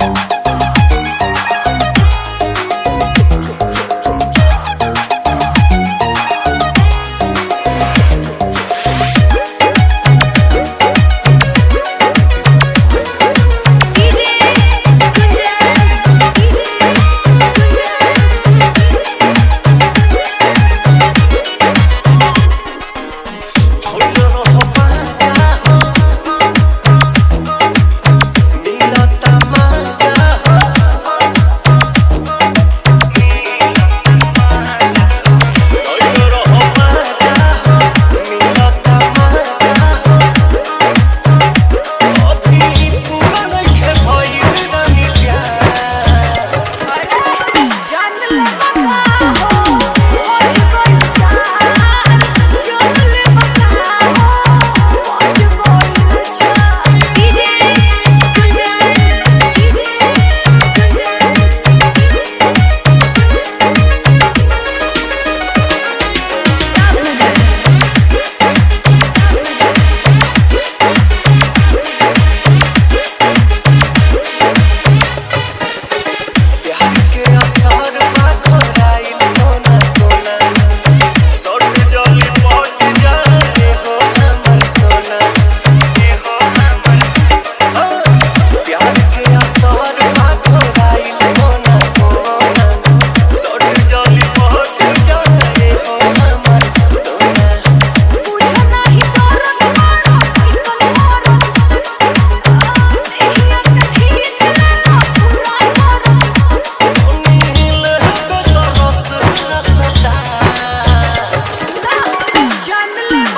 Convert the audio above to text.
Thank Jungle Level.